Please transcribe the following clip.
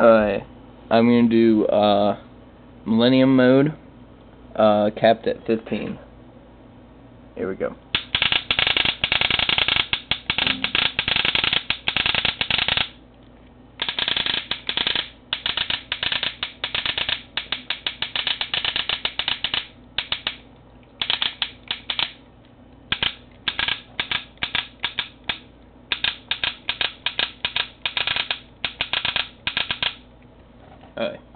Alright. I'm gonna do, uh, Millennium mode, uh, capped at 15. Here we go. Alright.